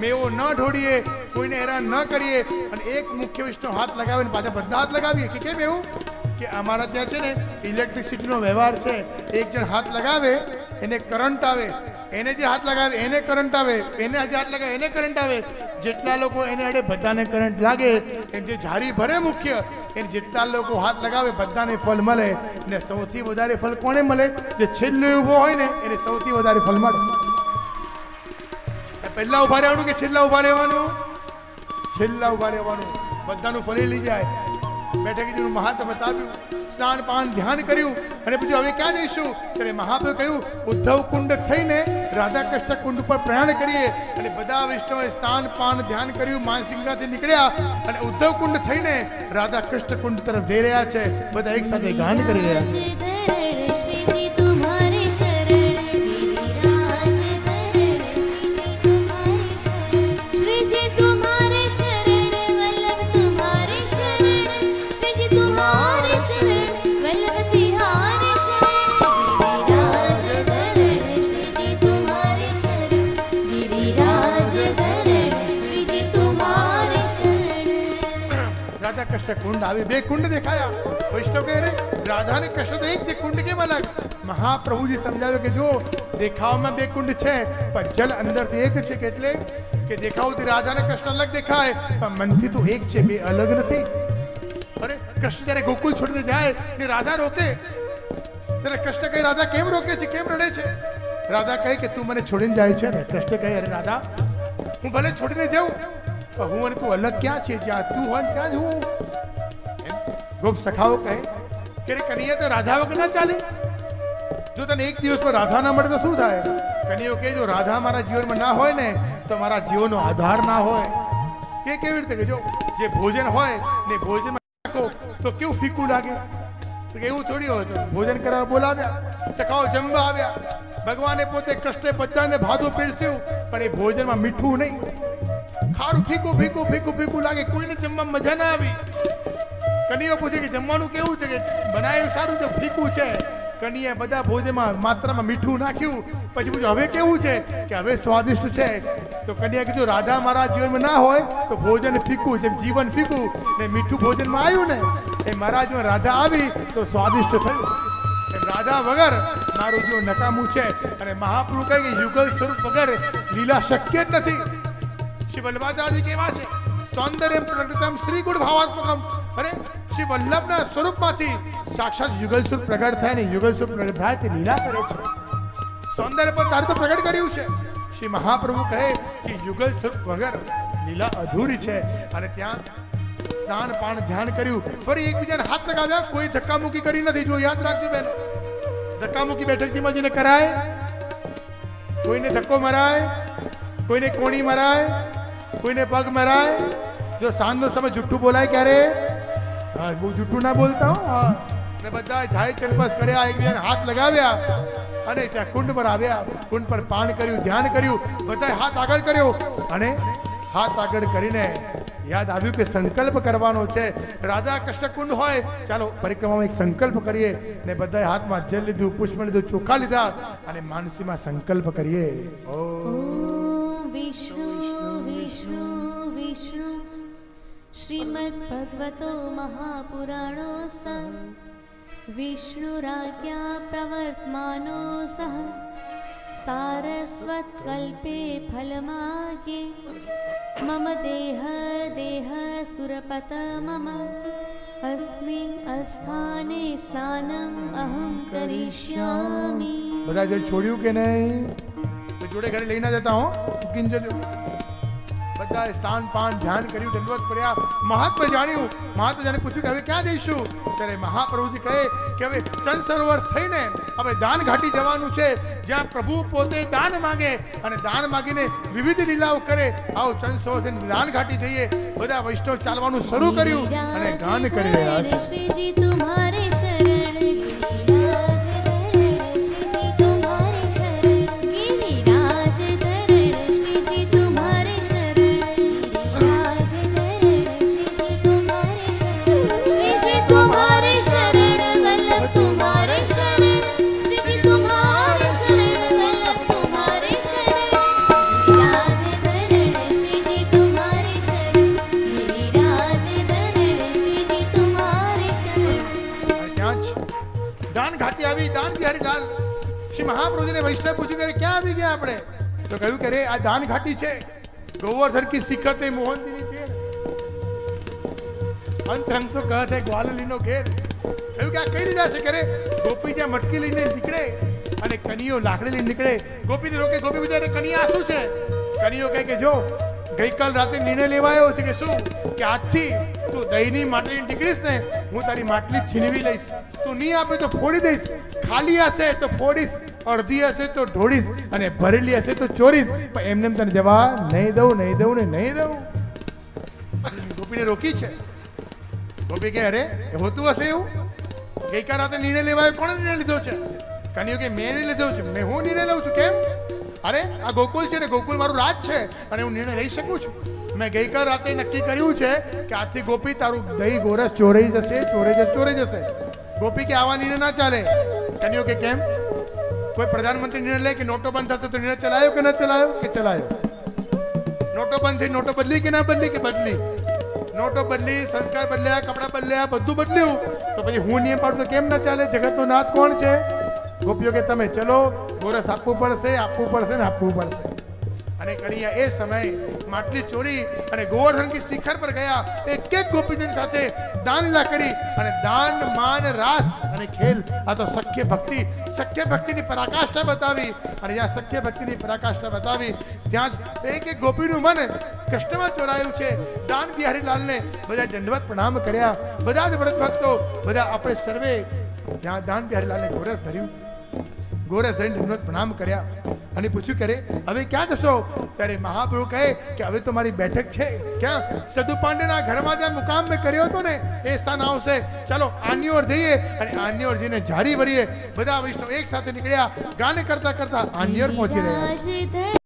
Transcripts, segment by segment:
મેવો ન ઢોળીએ, કોઈને હેરાન ન કરીએ અને એક મુખ્ય વિષ્ણુ હાથ લગાવીને પાછા બધા હાથ લગાવીએ. કે કેમ એવું? કે અમારા ત્યાં છે ને ઇલેક્ટ્રિસિટીનો વ્યવહાર છે. એક જણ હાથ લગાવે, એને કરંટ આવે. એને જે હાથ લગાવે, એને કરંટ આવે. એને જે હાથ લગાવે, એને કરંટ આવે. જેટલા લોકો એને અડે બધાને કરંટ લાગે એમ જે ઝારી ભરે મુખ્ય, એને જેટલા લોકો હાથ લગાવે, બધાને ફળ મળે. ને સૌથી વધારે ફળ કોને મળે? જે છેલ્લે ઊભો હોય ને, એને સૌથી વધારે ફળ મળે. પહેલા ઊભા રહેવાનું કે છેલ્લા ઊભા રહેવાનું? છેલ્લા ઊભા રહેવાનું. બધાનું ફળી લઈ જાય. બેઠકજીનું મહાત્મ બતાવ્યું. સ્નાન પાન ધ્યાન કર્યું. અને પછી હવે ક્યાં જઈશું? ત્યારે મહાપ્રભુ કહ્યું, ઉદ્ધવ કુંડ થઈને રાધા કૃષ્ણ કુંડ પર પ્રયાણ કરીએ. અને બધા વૈષ્ણવોએ સ્નાન પાન ધ્યાન કર્યું. માનસિંગાથી નીકળ્યા. અને ઉદ્ધવ કુંડ થઈને રાધા કૃષ્ણ કુંડ તરફ જઈ રહ્યા છે. બધા એક સાથે ગાન કરી રહ્યા છે. शरण રાધા કૃષ્ણ કુંડ આવી બે કુંડ દેખાયા વૈષ્ણવ કહે રે રાધા અને કૃષ્ણ તો એક છે કુંડ કેમ અલગ મહાપ્રભુજી સમજાવ્યું કે જો દેખાવમાં બે કુંડ છે પણ જલ અંદરથી એક છે કે એટલે કે દેખાવથી રાધા અને કૃષ્ણ અલગ દેખાય પણ મનથી તો એક છે બે અલગ નથી અરે કૃષ્ણ જ્યારે ગોકુલ છોડીને જાય ને રાધા રોકે ત્યારે કૃષ્ણ કહે રાધા કેમ રોકે છે કેમ રડે છે રાધા કહે કે તું મને છોડીને જાય છે ને કૃષ્ણ કહે અરે રાધા હું ભલે છોડીને જાઉં પણ હું અને તું અલગ ક્યાં છે જ્યાં તું હોય ત્યાં જ હું. ગોપ સખાઓ કહે, કે કનૈયા, તો રાધા વગર ના ચાલે? જો તને એક દિવસમાં રાધા ના મળે તો શું થાય? કનૈયો કે જો રાધા મારા જીવનમાં ના હોય ને, તો મારા જીવનનો આધાર ના હોય. કે કેવી રીતે? કે જો જે ભોજન હોય ને ભોજનમાં નાખો, તો કેવું ફીકું લાગે? તો એવું થોડી હોય તો ભોજન કરવા બોલાવ્યા. સખાઓ જમવા આવ્યા. ભગવાને પોતે કષ્ટે બધાને ભાદો પીરસ્યું, પણ એ ભોજનમાં મીઠું નહીં. ખારું ફીકું ફીકું ફીકું ફીકું લાગે, કોઈને જમવા મજા ના આવી. કનિયો પૂછે કે જમવાનું કેવું છે કે બનાવ્યું સારું છે, ફીકું છે. કનિયા બધા ભોજનમાં માત્રામાં મીઠું નાખ્યું. પછી પૂછ્યું હવે કેવું છે? કે હવે સ્વાદિષ્ટ છે. તો કન્યા કીધું, રાધા મારા જીવનમાં ના હોય તો ભોજન ફીકું, જેમ જીવન ફીકું, ને મીઠું ભોજનમાં આવ્યું ને, એ મારા જીવન રાધા આવી તો સ્વાદિષ્ટ થયું. રાધા વગર મારું જીવન નકામું છે. અને મહાપ્રભુ કહે કે યુગલ સ્વરૂપ વગર લીલા શક્ય જ નથી. શ્રી વલ્લભાચાર્ય કેવા છે સૌંદર્ય પ્રગટમ શ્રી ગુણ ભાવાત્મકમ અરે શ્રી વલ્લભના સ્વરૂપમાંથી સાક્ષાત યુગલ સ્વરૂપ પ્રગટ થાય ને યુગલ સ્વરૂપ પ્રગટ થાય તે લીલા કરે છે સૌંદર્ય પણ તારે તો પ્રગટ કર્યું છે શ્રી મહાપ્રભુ કહે કે યુગલ સ્વરૂપ વગર લીલા અધૂરી છે અને ત્યાં સ્નાન પાન ધ્યાન કર્યું ફરી એકબીજાને હાથ લગાવ્યા કોઈ ધક્કામુક્કી કરી નથી જો યાદ રાખજો બેન ધક્કામુક્કી બેઠકજીમાં જઈને કરાય કોઈને ધક્કો મરાય કોઈને કોણી મરાય કોઈને પગ મરાય? જો સાંજનો સમય જુઠ્ઠું બોલાય ક્યારે? હા જુઠ્ઠું ના બોલતા હું. બધા જાય ચલપસ કર્યા, એકબીજાને હાથ લગાવ્યા અને ત્યાં કુંડ પર આવ્યા. કુંડ પર પાન કર્યું, ધ્યાન કર્યું બધાએ હાથ આગળ કર્યો અને હાથ આગળ કરીને યાદ આવ્યું કે સંકલ્પ કરવાનો છે. રાજા કષ્ટકુંડ હોય, ચાલો પરિક્રમામાં એક સંકલ્પ કરીએ ને બધાએ હાથમાં જલ લીધું, પુષ્પ લીધું, ચોખા લીધા અને માનસીમાં સંકલ્પ કરીએ. ઓ ॐ श्रीमद्भगवतो महापुराणो सः विष्णुराज्ञा प्रवर्तमानो सः सारस्वत्कल्पे फलमागे मम देह देह सुरपत मम अस्मिन् अस्थाने स्नानम् अहं करिष्यामि બધા જે છોડ્યું કે નહીં તો જોડે ઘરે લઈ ના જતા હો મૂકીને જજો બધા સ્થાન પાન ધ્યાન કર્યું દંડવત કર્યા મહાત્મા જાણ્યું મહાત્મા જાણે પૂછ્યું કે હવે ક્યાં જઈશું ત્યારે મહાપ્રભુજી કહે કે હવે ચંદ સરોવર થઈને હવે દાન ઘાટી જવાનું છે જ્યાં પ્રભુ પોતે દાન માગે અને દાન માગીને વિવિધ લીલાઓ કરે આવો ચંદ સરોવર થઈને દાન ઘાટી જઈએ બધા વૈષ્ણવ ચાલવાનું શરૂ કર્યું અને ગાન કરી રહ્યા છે આપણે? તો કહ્યું કે રે આ દાન ઘાટી છે. ગોવર્ધન કી શિખર તે મોહનજીની તેર અંતરંગસો કહે છે, ગ્વાલલીનો ઘેર. કહ્યું કે આ કઈ રીના છે? કરે ગોપી જ્યાં મટકી લઈને નીકળે અને કનીઓ લાકડી લઈને નીકળે. ગોપીને રોકે, ગોપી બિચારે કનિયા શું છે? કનીઓ કહે કે, જો, ગઈકાલ રાતે નિર્ણય લેવાયો છે કે શું? કે આજથી તું દહીંની માટલી નીકળીશ ને, હું તારી માટલી છીનવી લઈશ. તું નહીં આપે તો ફોડી દઈશ. ખાલી હશે તો ફોડીશ. અડધી હશે તો ઢોળીશ અને ભરેલી હશે તો ચોરીશ. પણ એમને એમ તને જવા નહીં દઉં નહીં દઉં ને નહીં દઉં. ગોપીને રોકી છે. ગોપી કે અરે હોતું હશે એવું? ગઈકાલ રાતે નિર્ણય લેવાયો, કોણે નિર્ણય લીધો છે? કન્યો કે મેં નહીં લીધો છે. મેં હું નિર્ણય લઉં છું, કેમ? અરે, આ ગોકુલ છે ને, ગોકુલ મારું રાજ છે અને હું નિર્ણય લઈ શકું છું. મેં ગઈકાલ રાતે નક્કી કર્યું છે કે આજથી ગોપી તારું દહીં ગોરસ ચોરાઈ જશે ચોરાઈ જશે ચોરાઈ જશે. ગોપી કે આવા નિર્ણય ના ચાલે. કન્યો કે કેમ? કોઈ પ્રધાનમંત્રી નિર્ણય લે કે નોટો બંધ થશે તો નિર્ણય ચલાયો કે ન ચલાયો કે ચલાયો નોટો બંધ થઈ નોટો બદલી કે ના બદલી કે બદલી નોટો બદલી સંસ્કાર બદલ્યા કપડાં બદલ્યા બધું બદલ્યું તો પછી હું નિયમ પાડું તો કેમ ના ચાલે જગતનો નાથ કોણ છે ગોપીઓ કે તમે ચલો ગોરસ આપવું પડશે આપવું પડશે ને આપવું પડશે અને કણિયા એ સમયે માટલી ચોરી અને ગોવર્ધન કી શિખર પર ગયા. એક એક ગોપીજન સાથે દાનલા કરી અને દાન, માન, રાસ અને ખેલ. આ તો સખ્ય ભક્તિ. સખ્ય ભક્તિની પરાકાષ્ઠા બતાવી અને જ્યાં સખ્ય ભક્તિની પરાકાષ્ઠા બતાવી. ત્યાં જ એક એક ગોપીનું મન કૃષ્ણમાં ચોરાયું છે. દાન બિહારીલાલને બધા દંડવત પ્રણામ કર્યા. બધા જ વ્રત ભક્તો, બધા આપણે સર્વે ત્યાં દાન બિહારીલાલને ગોરસ ધર્યું. ગોરસ ધરીને દંડવત પ્રણામ કર્યા. અને પૂછ્યું કરે હવે ક્યાં જશો? ત્યારે મહાપ્રભુ કહે કે, હવે તો મારી બેઠક છે. ક્યાં? સદુ પાંડેના ઘરમાં જ્યાં મુકામ મેં કર્યો હતો ને, એ સ્થાન આવશે. ચાલો આન્યોર જઈએ. અને આન્યોર જઈને જારી ભરીએ બધા વૈષ્ણવ એક સાથે નીકળ્યા. ગાન કરતા કરતા આન્યોર પહોંચી રહ્યા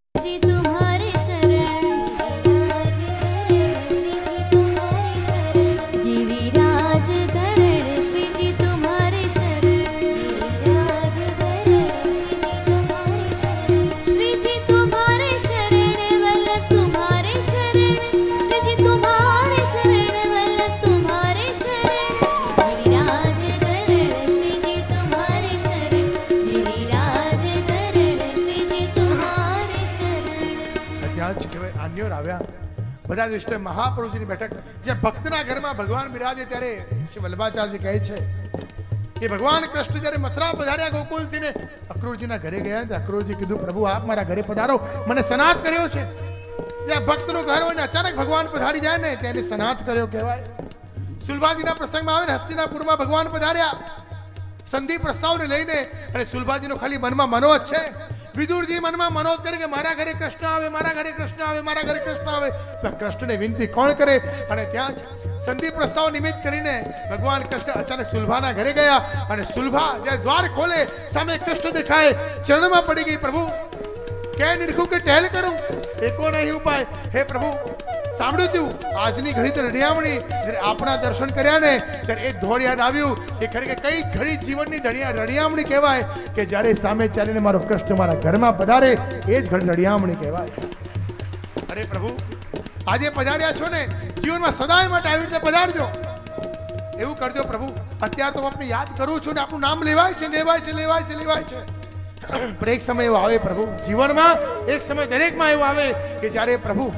બધા વિષ્ણુ મહાપુરુષની બેઠક જ્યાં ભક્તના ઘરમાં ભગવાન બિરાજે ત્યારે શ્રી વલ્લભાચાર્ય કહે છે કે ભગવાન કૃષ્ણ જ્યારે મથુરા પધાર્યા ગોકુલથી ને અક્રૂરજીના ઘરે ગયા અક્રૂરજી કીધું, પ્રભુ, આપ મારા ઘરે પધારો. મને સનાથ કર્યો છે. જ્યાં ભક્તનું ઘર હોય ને, અચાનક ભગવાન પધારી જાય ને ત્યારે સનાત કર્યો કહેવાય. સુલભાજીના પ્રસંગમાં આવે ને હસ્તિનાપુરમાં ભગવાન પધાર્યા. સંધિ પ્રસ્તાવને લઈને અને સુલભાજીનો ખાલી મનમાં મનોજ છે. વિદુરજી મનમાં મનોજ કરે કે મારા ઘરે કૃષ્ણ આવે, મારા ઘરે કૃષ્ણ આવે, મારા ઘરે કૃષ્ણ આવે. કૃષ્ણને વિનંતી કોણ કરે? અને ત્યાં જ સંધિ પ્રસ્તાવ નિમિત્ત કરીને ભગવાન કૃષ્ણ અચાનક સુલભાના ઘરે ગયા અને સુલભા જ્યાં દ્વાર ખોલે, સામે કૃષ્ણ દેખાય, ચરણમાં પડી ગઈ, પ્રભુ, કે નિરખું કે ટહેલ કરું? એકો નહીં ઉપાય. હે પ્રભુ સાંભળ્યું હતું આજની ઘડી તો રડિયામણી જ્યારે આપણા દર્શન કર્યા ને, ત્યારે એ ધોળ યાદ આવ્યું કે ખરેખર કઈ ઘડી જીવનની ધડિયા રડિયામણી કહેવાય કે જ્યારે સામે ચાલીને મારો કૃષ્ણ મારા ઘરમાં પધારે, એ જ ઘડી રડિયામણી કહેવાય. અરે પ્રભુ, આજે પધાર્યા છો ને, જીવનમાં સદાય માટે આવી રીતે પધારજો. એવું કરજો પ્રભુ. અત્યારે તો હું આપને યાદ કરું છું ને, આપણું નામ લેવાય છે લેવાય છે લેવાય છે લેવાય છે. પણ એક સમય એવો આવે પ્રભુ. જીવનમાં એક સમય દરેકમાં એવો આવે કે જ્યારે પ્રભુ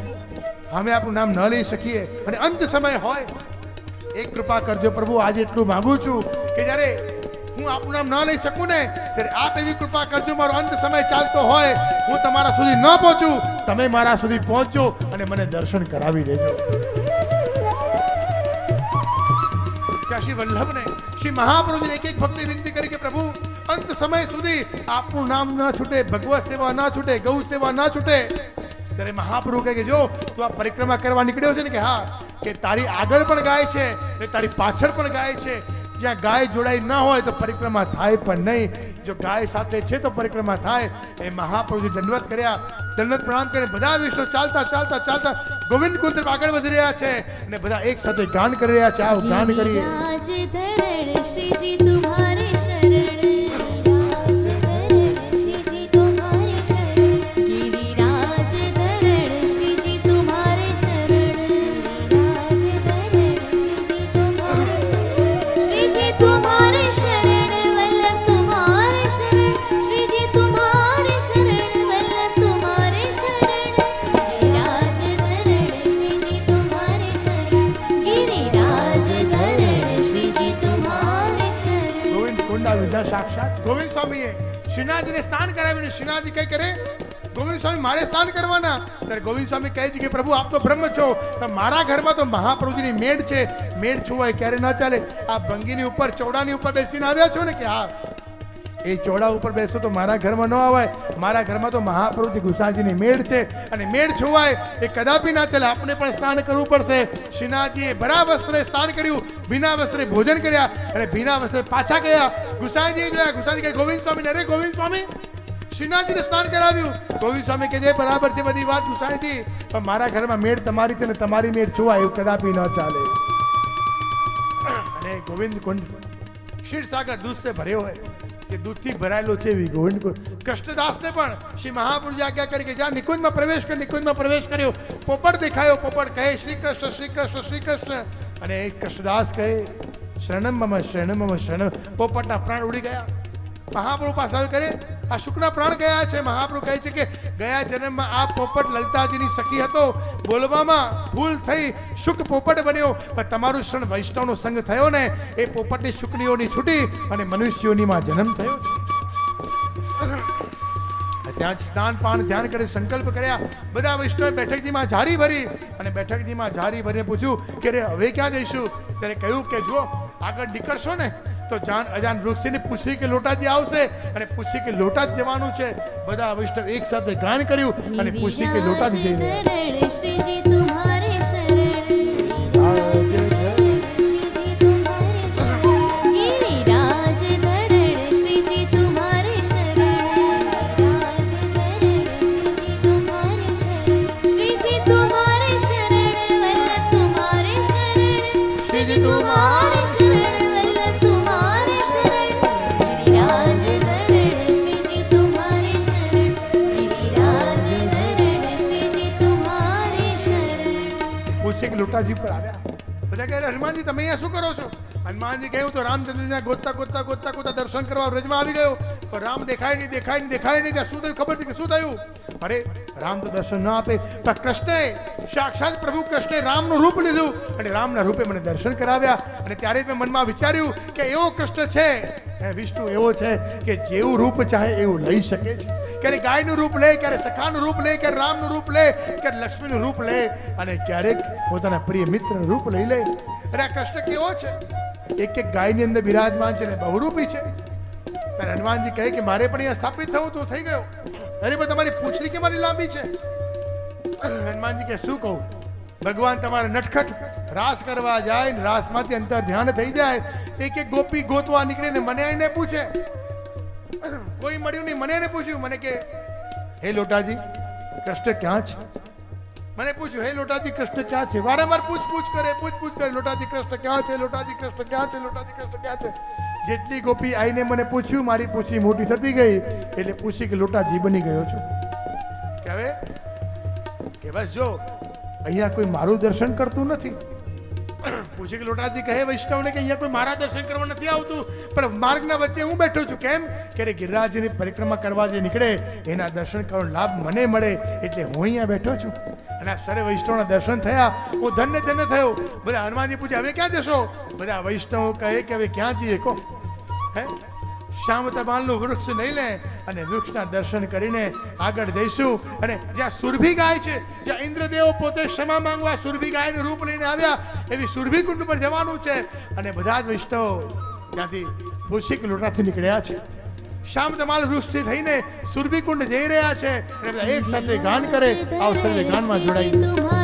અમે આપણું નામ ન લઈ શકીએ. અને અંત સમય હોય, એક કૃપા કરજો પ્રભુ, આજે એટલું માગું છું કે જ્યારે હું આપણું નામ ન લઈ શકું ને, ત્યારે આપ એવી કૃપા કરજો, મારો અંત સમય ચાલતો હોય, હું તમારા સુધી ન પહોંચું. તમે મારા સુધી પહોંચજો અને મને દર્શન કરાવી દેજો. શ્રી વલ્લભને, શ્રી મહાપ્રભુજીને એક એક ભક્તિ વિનંતી કરી કે પ્રભુ, અંત સમય સુધી આપનું નામ ન છૂટે, ભગવત સેવા ન છૂટે, ગૌ સેવા ન છૂટે. ત્યારે મહાપ્રભુ કહે કે જો તું આ પરિક્રમા કરવા નીકળ્યો છે ને કે હા કે તારી આગળ પણ ગાય છે ને તારી પાછળ પણ ગાય છે જ્યાં ગાય જોડાઈ ન હોય તો પરિક્રમા થાય પણ નહીં. જો ગાય સાથે છે તો પરિક્રમા થાય. એ મહાપ્રભુજી દંડવત કર્યા. દંડવત પ્રણામ કરીને બધા વિષ્ણુ ચાલતા ચાલતા ચાલતા ગોવિંદ કુંડ આગળ વધી રહ્યા છે અને બધા એક સાથે ગાન કરી રહ્યા છે. આવું ગાન કરીએ. ગોવિંદ સ્વામીએ શ્રીનાથજીને સ્નાન કરાવીને શ્રીનાથજી કઈ કરે ગોવિંદ સ્વામી, મારે સ્નાન કરવાના. ત્યારે ગોવિંદ સ્વામી કહે છે કે, પ્રભુ, આપ તો બ્રહ્મ છો મારા ઘરમાં તો મહાપ્રભુજીની મેડ છે. મેડ છુવાય, ક્યારે ના ચાલે? આ ભંગીની ઉપર, ચોડાની ઉપર બેસીને આવ્યા છો ને કે હા? એ ચોડા ઉપર બેસો તો મારા ઘરમાં ન આવાય. મારા ઘરમાં તો મહાપ્રભુજી ગુસાજીની મેળ છે અને મેળ છોવાય એ કદાપી ના ચાલે. આપણે પણ સ્નાન કરવું પડશે. શ્રીનાથજીએ ભરા વસ્ત્રે સ્નાન કર્યું, ભીના વસ્ત્રે ભોજન કર્યા અને ભીના વસ્ત્રે પાછા ગયા. ગુસાજી જોયા, ગુસાજી કહે, ગોવિંદ સ્વામી, અરે ગોવિંદ સ્વામી શ્રીનાથજીને સ્નાન કરાવ્યું. ગોવિંદ સ્વામી કે, જે બરાબર છે બધી વાત ગુસાઈજી, પણ મારા ઘરમાં મેળ તમારી છે ને તમારી મેળ છુવાય એવું કદાપી ન ચાલે. અને ગોવિંદ કુંડ, ક્ષીરસાગર દૂધથી ભર્યો હોય. કે દૂધથી ભરાયેલો છે એવી ગોવિંદ કૃષ્ણદાસને પણ શ્રી મહાપુરુષે આજ્ઞા કરી કે જ્યાં નિકુંજમાં પ્રવેશ કર્યો નિકુંજમાં પ્રવેશ કર્યો. પોપટ દેખાયો, પોપટ કહે, શ્રી કૃષ્ણ શ્રી કૃષ્ણ શ્રી કૃષ્ણ. અને કૃષ્ણદાસ કહે, શરણમ મમ શરણમ મમ શરણ પોપટના પ્રાણ ઉડી ગયા. મહાપ્રભુ પાસે કરે, આ શુકના પ્રાણ ગયા છે. મહાપ્રભુ કહે છે કે ગયા જન્મમાં આ પોપટ લલિતાજીની સખી હતો. બોલવામાં ભૂલ થઈ, શુક પોપટ બન્યો. પણ તમારું શરણ વૈષ્ણવનો સંગ થયો ને, એ પોપટની શુકનીઓની છૂટી અને મનુષ્યોનીમાં જન્મ થયો ત્યાં જ સ્નાન પાન ધ્યાન કરી સંકલ્પ કર્યા. બધા વૈષ્ણવ બેઠકજીમાં ઝારી ભરી અને બેઠકજીમાં ઝારી ભરીને પૂછ્યું કે રે હવે ક્યાં જઈશું? ત્યારે કહ્યું કે જો આગળ નીકળશો ને તો જાન અજાન વૃક્ષને પૂછી કે લોટાજી આવશે? અને પૂછી કે લોટાજી જવાનું છે. બધા વૈષ્ણવ એક સાથે ગાન કર્યું અને પૂછી કે લોટાજી જઈ રહ્યા તો રામચંદ્રજીના ગોતતા ગોતતા ગોતતા ગોતતા દર્શન કરવા વ્રજમાં આવી ગયો. પણ રામ દેખાય નહીં દેખાય નહીં દેખાય નહીં. ત્યાં શું થયું? ખબર છે કે શું થયું? અરે, રામ તો દર્શન ન આપે. પણ કૃષ્ણએ સાક્ષાત પ્રભુ કૃષ્ણે રામનું રૂપ લીધું અને રામના રૂપે મને દર્શન કરાવ્યા. અને ત્યારે મેં મનમાં વિચાર્યું કે એવો કૃષ્ણ છે. વિષ્ણુ, એવો છે કે જેવું રૂપ ચાહે એવું લઈ શકે છે. ક્યારેક ગાયનું રૂપ લે, ક્યારે સખાનું રૂપ લે, ક્યારે રામનું રૂપ લે, ક્યારે લક્ષ્મીનું રૂપ લે. અને ક્યારેક પોતાના પ્રિય મિત્રનું રૂપ લઈ લે. અને આ કૃષ્ણ કેવો છે? એક એક ગાયની અંદર બિરાજમાન છે ને બહુરૂપી છે. ત્યારે હનુમાનજી કહે કે મારે પણ અહીંયા સ્થાપિત થવું તો થઈ ગયો. અરે પણ તમારી પૂછડી કે મારી લાંબી છે? હનુમાનજી કે શું કહું? ભગવાન તમારે નટખટ રાસ કરવા જાય ને રાસમાંથી અંતર ધ્યાન થઈ જાય. એક એક ગોપી ગોતવા નીકળે ને મને આવીને પૂછે. કોઈ મળ્યું નહીં, મને એને પૂછ્યું. મને કે, હે લોટાજી કૃષ્ણ ક્યાં છે? મને પૂછ્યું, હે લોટાજી કૃષ્ણ, ક્યાં છે? વારંવાર પૂછ પૂછ કરે પૂછ પૂછ કરે, લોટાજી કૃષ્ણ, ક્યાં છે? લોટાજી કૃષ્ણ, ક્યાં છે? લોટાજી કૃષ્ણ, ક્યાં છે? જેટલી ગોપી આવીને મને પૂછ્યું, મારી પૂછી મોટી થતી ગઈ, એટલે પૂછી કે, લોટાજી બની ગયો છું? કે હવે, કે બસ જો, અહીંયા કોઈ મારું દર્શન કરતું નથી? પૂછે કે લોટાજી કહે વૈષ્ણવને કે અહીંયા કોઈ મારા દર્શન કરવા નથી આવતું, પણ માર્ગના વચ્ચે હું બેઠો છું. કેમ? કે રે ગિરિરાજની પરિક્રમા કરવા જે નીકળે, એના દર્શન કરવાનો લાભ મને મળે, એટલે હું અહીંયા બેઠો છું. અને આ સરે વૈષ્ણવના દર્શન થયા, હું ધન્ય ધન્ય થયો. બધા હનુમાનજી પૂછે, હવે ક્યાં જશો? બધા વૈષ્ણવ કહે કે, હવે ક્યાં જઈએ? કહો. હે? શ્યામ તમાલનું વૃક્ષ નહીં લે અને વૃક્ષના દર્શન કરીને આગળ જઈશું. અને જ્યાં સુરભી ગાય છે જ્યાં ઇન્દ્રદેવ પોતે ક્ષમા માંગવા સુરભી ગાયનું રૂપ લઈને આવ્યા. એવી સુરભી કુંડ પર જવાનું છે અને બધા જ વૈષ્ણવ ત્યાંથી ભૂષિક લોટાથી નીકળ્યા છે. શ્યામ તમાલ વૃક્ષથી થઈને સુરભી કુંડ જઈ રહ્યા છે. એક સાથે ગાન કરે સર્વે ગાનમાં જોડાઈ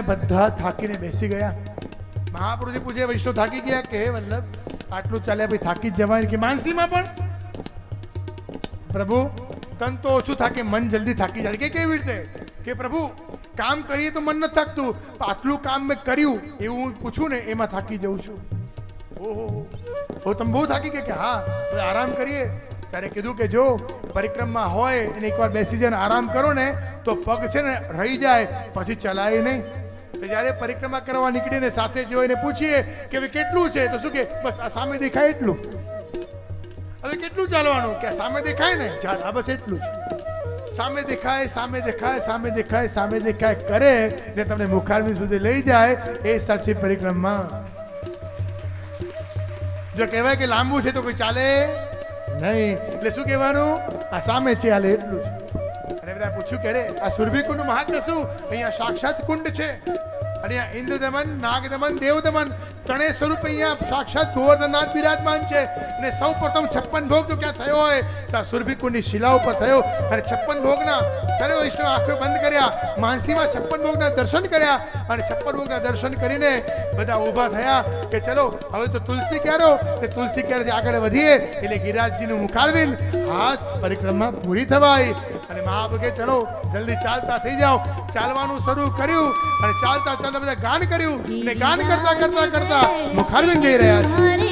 કુંડ પર આયા ને બધા થાકીને બેસી ગયા. મહાપુરુષે પૂછે, વૈષ્ણવ થાકી ગયા? કે વલ્લભ, આટલું ચાલ્યા ભાઈ થાકી જવાય કે માનસીમાં પણ? પ્રભુ, તન તો ઓછું થાકે, મન જલ્દી થાકી જાય. કે કેવી રીતે? કે પ્રભુ, કામ કરીએ તો મન નથી થાકતું આટલું કામ મેં કર્યું, એવું હું પૂછું ને, એમાં થાકી જઉં છું. ઓહો તમે બહુ થાકી કે? હા આરામ કરીએ. ત્યારે કીધું કે, જો પરિક્રમા હોય અને એકવાર બેસી જાય આરામ કરો ને, તો પગ છે ને, રહી જાય, પછી ચલાય નહીં. જ્યારે પરિક્રમા કરવા નીકળીને સાથે જોઈને પૂછીએ કે હવે કેટલું છે, તો શું કે, બસ, આ સામે દેખાય એટલું. હવે કેટલું ચાલવાનું? કે સામે દેખાય ને. ચાલ બસ એટલું સામે દેખાય સામે દેખાય સામે દેખાય સામે દેખાય, કરે ને તમને મુખારમી સુધી લઈ જાય એ સાચી પરિક્રમા. જો કહેવાય કે લાંબુ છે તો કોઈ ચાલે નહીં. એટલે શું કહેવાનું? આ સામે ચાલે એટલું જ અને બધા પૂછ્યું કે રે આ સુરભી કુંડ મહાત્મ્ય શું? અહીંયા સાક્ષાત કુંડ છે. અને અહીંયા ઇન્દ્ર દમન નાગ દમન દેવ દમન ત્રણેય સ્વરૂપ અહીંયા સાક્ષાત ગોવર્ધનનાથ બિરાજમાન છે. અને સૌ પ્રથમ છપ્પન ભોગ જો ક્યાં થયો હોય? તો આ સુરભી કુંડની શિલા ઉપર થયો. અને છપ્પન ભોગના સર્વ વૈષ્ણવ આંખો બંધ કર્યા. માનસીમાં છપ્પન ભોગના દર્શન કર્યા. અને છપ્પન ભોગના દર્શન કરીને બધા ઊભા થયા કે ચલો, હવે તો તુલસી ક્યારો? તે તુલસી ક્યારેથી આગળ વધીએ? એટલે ગિરાજજીનું મુખારવિંદ હાસ પરિક્રમા પૂરી થવાય અને મહાભગે ચલો, જલ્દી ચાલતા થઈ જાઓ. ચાલવાનું શરૂ કર્યું અને ચાલતા ચાલતા બધા ગાન કર્યું. અને ગાન કરતા કરતા કરતા મુખારવિંદ જઈ રહ્યા છે.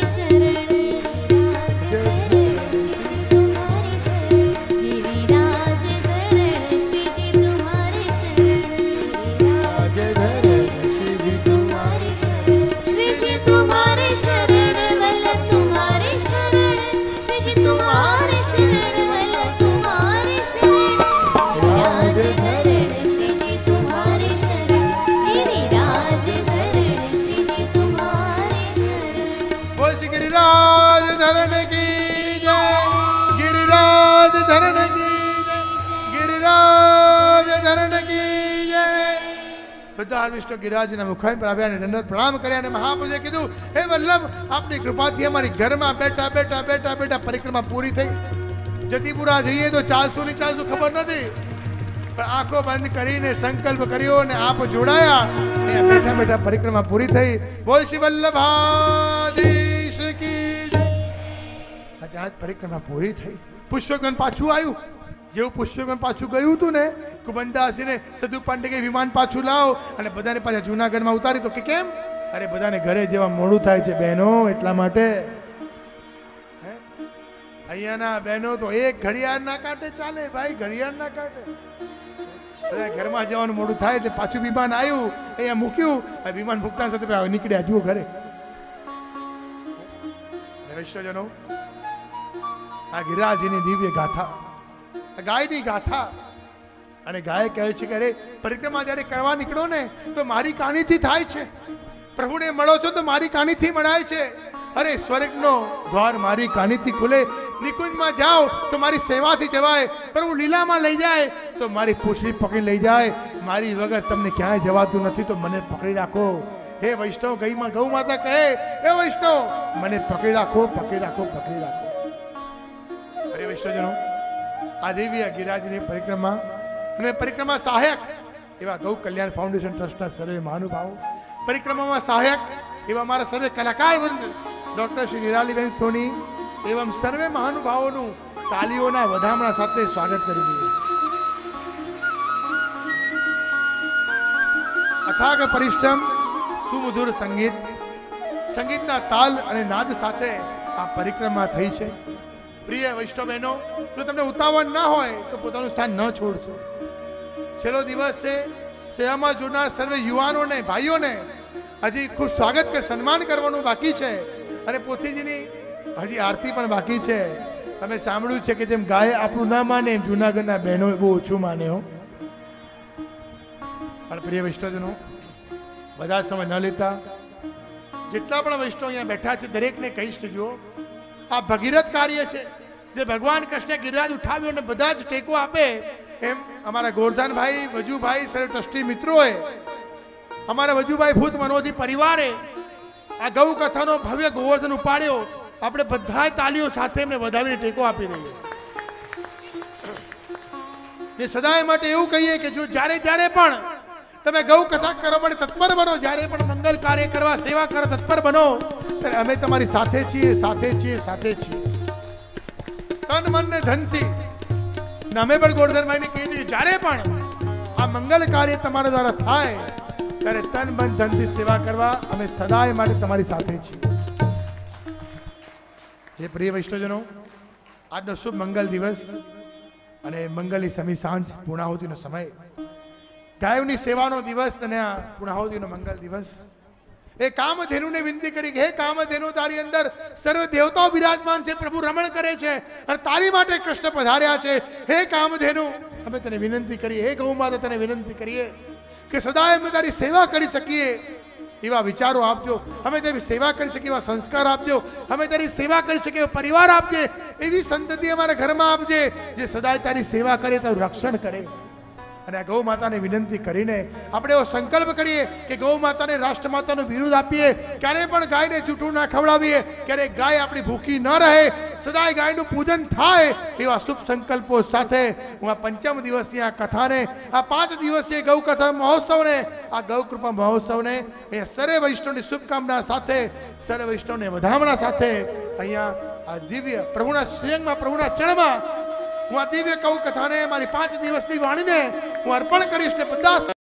બધા વિષ્ણુ ગિરિરાજના મુખાઈ પર આવ્યા અને દંડવત પ્રણામ કર્યા અને મહાપુજે કીધું, હે વલ્લભ, આપની કૃપાથી અમારી ઘરમાં બેઠા બેઠા બેઠા બેઠા પરિક્રમા પૂરી થઈ. જતીપુરા જઈએ તો ચાલશું નહીં ચાલશું ખબર નથી. પણ આંખો બંધ કરીને સંકલ્પ કર્યો અને આપ જોડાયા. બેઠા બેઠા પરિક્રમા પૂરી થઈ. બોલ શ્રી વલ્લભાધીશ કી પરિક્રમા પૂરી થઈ. પુષ્પગન પાછું આવ્યું. જેવું પુષ્પગન પાછું ગયું હતું ને, કુબંદાસીને સદુ પાંડે વિમાન પાછું લાવો અને બધાને પાછા જૂનાગઢમાં ઉતારી તો કે કેમ? અરે બધાને ઘરે જેવા મોડું થાય છે બહેનો, એટલા માટે? અહીંયાના બહેનો તો એક ઘડિયાળ ના કાંટે ચાલે, ભાઈ, ઘડિયાળ ના કાંટે ઘરમાં જવાનું મોડું થાય એટલે પાછું વિમાન આવ્યું, અહીંયા મૂક્યું વિમાન મૂકતા સાથે નીકળ્યા, જુઓ ઘરે. વૈષ્ણવજનો, આ ગિરાજીની દિવ્ય ગાથા. ગાયની ગાથા. અને ગાય કહે છે કે અરે, પરિક્રમા જ્યારે કરવા નીકળો ને, તો મારી કાનીથી થાય છે. પ્રભુને મળો છો તો મારી કાનીથી મળાય છે. અરે, સ્વર્ગનો દ્વાર મારી કાનીથી ખુલે. નિકુંજમાં જાઓ તો મારી સેવાથી જવાય. પ્રભુ લીલામાં લઈ જાય તો મારી પૂછડી પકડી લઈ જાય. મારી વગર તમને ક્યાંય જવાતું નથી તો મને પકડી રાખો. હે વૈષ્ણવ ગઈમાં ગૌ માતા કહે, હે વૈષ્ણવ, મને પકડી રાખો પકડી રાખો પકડી રાખો. અરે વૈષ્ણવજનો આ દેવી ગિરાજની પરિક્રમા અને પરિક્રમા સહાયક એવા ગૌ કલ્યાણ ફાઉન્ડેશન ટ્રસ્ટના સર્વે મહાનુભાવો. પરિક્રમામાં સહાયક એવા અમારા સર્વે કલાકાર વૃંદ ડૉક્ટર શ્રી નિરાલીબેન સોની એવમ સર્વે મહાનુભાવોનું તાલીઓના વધામણા સાથે સ્વાગત કરી દીધું અથાગ પરિશ્રમ, સુમધુર સંગીત, સંગીતના તાલ અને નાદ સાથે આ પરિક્રમા થઈ છે. પ્રિય વૈષ્ણવ બહેનો જો તમને ઉતાવળ ના હોય, તો પોતાનું સ્થાન ન છોડશો. છેલ્લો દિવસ છે સેવામાં જોનાર સર્વે યુવાનોને, ભાઈઓને હજી ખૂબ સ્વાગત કે સન્માન કરવાનું બાકી છે અને પોથીજીની હજી આરતી પણ બાકી છે. તમે સાંભળ્યું છે કે જેમ ગાય આપણું ના માને, એમ જુનાગઢના બહેનો બહુ ઓછું માને હો. પણ પ્રિય વૈષ્ણવજનો, બધા સમય ન લેતા જેટલા પણ વૈષ્ણવ અહીંયા બેઠા છે, દરેકને કહીશ કે જુઓ, આ ભગીરથ કાર્ય છે. જે ભગવાન કૃષ્ણે ગિરિરાજ ઉઠાવ્યો અને બધા જ ટેકો આપે, એમ અમારા ગોરધાનભાઈ, વજુભાઈ, સર્વ ટ્રસ્ટી મિત્રોએ, અમારા વજુભાઈ ભૂત મનોજી પરિવારે આ ગૌ કથાનો ભવ્ય ગોવર્ધન ઉપાડ્યો. આપણે બધાય તાલીઓ સાથે એમને વધાવીને ટેકો આપી દઈએ. ને સદાય માટે એવું કહીએ કે જો જ્યારે જ્યારે પણ તમે ગૌ કથા કરવા માટે તત્પર બનો, જ્યારે પણ મંગલ કાર્ય કરવા, સેવા કરવા તત્પર બનો, ત્યારે અમે તમારી સાથે છીએ સાથે છીએ સાથે છીએ. તન મન ને ધનથી. ને અમે પણ ગોરધનભાઈને કહીએ છીએ કે જ્યારે પણ આ મંગલ કાર્ય તમારા દ્વારા થાય, ત્યારે તન મન ધનથી સેવા કરવા અમે સદાય માટે તમારી સાથે છીએ. જે પ્રિય વૈષ્ણવજનો, આજનો શુભ મંગલ દિવસ અને મંગલની સમી સાંજ પૂર્ણાહુતિનો સમય. ગાયોની સેવાનો દિવસ અને આ પૂર્ણાહુતિનો મંગલ દિવસ એ કામધેનુને વિનંતી કરી કે, હે કામધેનુ, તારી અંદર સર્વ દેવતાઓ બિરાજમાન છે, પ્રભુ રમણ કરે છે અને તારી માટે કૃષ્ણ પધાર્યા છે. હે કામધેનુ. અમે તને વિનંતી કરીએ, હે ગૌ માતા તને વિનંતી કરીએ કે સદાય અમે તારી સેવા કરી શકીએ એવા વિચારો આપજો. અમે તારી સેવા કરી શકીએ એવા સંસ્કાર આપજો. અમે તારી સેવા કરી શકીએ એવો પરિવાર આપજે. એવી સંતતિ અમારા ઘરમાં આપજે જે સદાય તારી સેવા કરે, તારું રક્ષણ કરે. અને આ ગૌ માતાને વિનંતી કરીને આપણે એવો સંકલ્પ કરીએ કે ગૌ માતાને રાષ્ટ્ર માતાનું વિરુદ્ધ આપીએ ક્યારે પણ ગાયને જૂઠું ના ખવડાવીએ ક્યારે ગાય આપણી ભૂખી ન રહે, સદાય ગાયનું પૂજન થાય એવા શુભ સંકલ્પો સાથે હું આ પંચમ દિવસની આ કથાને, આ પાંચ દિવસીય ગૌ કથા મહોત્સવને, આ ગૌકૃપા મહોત્સવને, એ સરે વૈષ્ણવની શુભકામના સાથે, સરે વૈષ્ણવને વધામણા સાથે અહીંયા આ દિવ્ય પ્રભુના શ્રેયંગમાં પ્રભુના ચરણમાં હું આ દિવ્ય કૌ કથાને મારી પાંચ દિવસની વાણીને હું અર્પણ કરીશ કે બધા